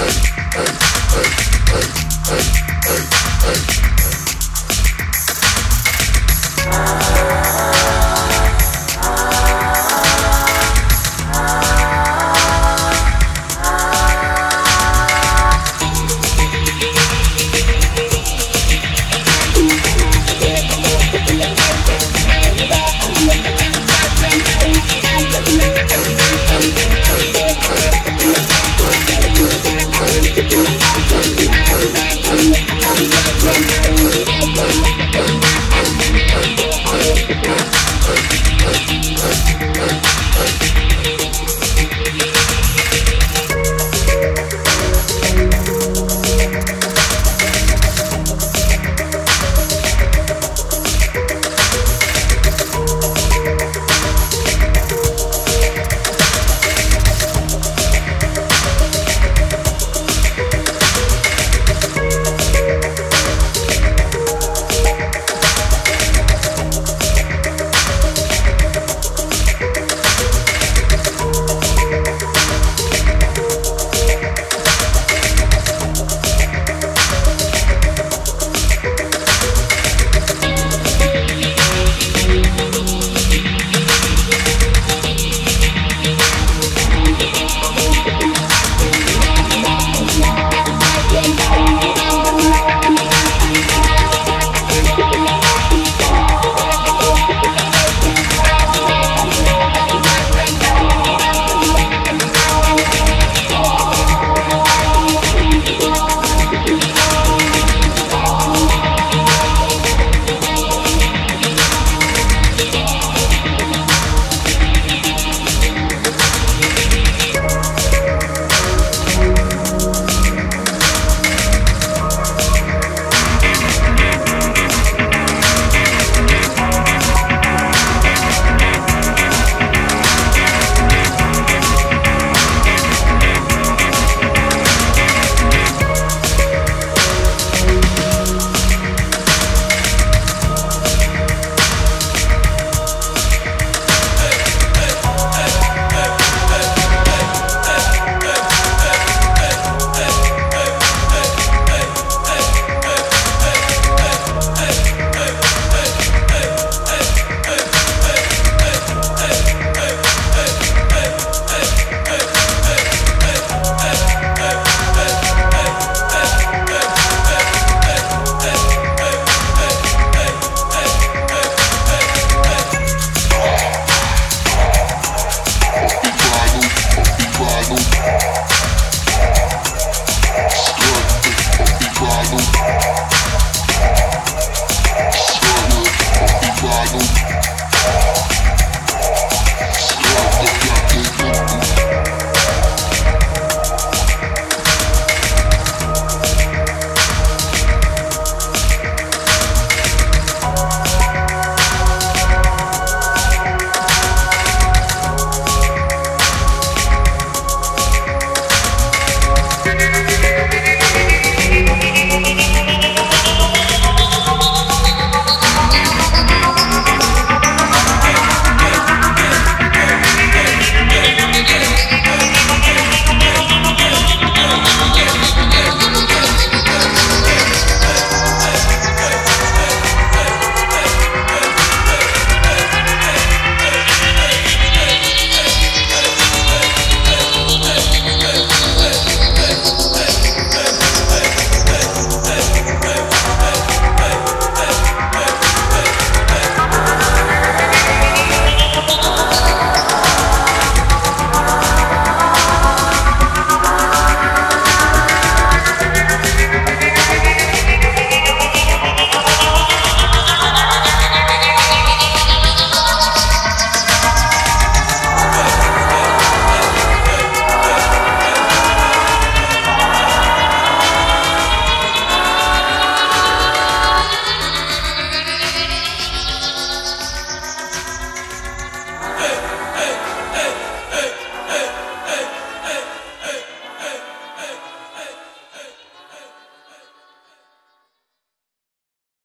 ei, ei. Chicago.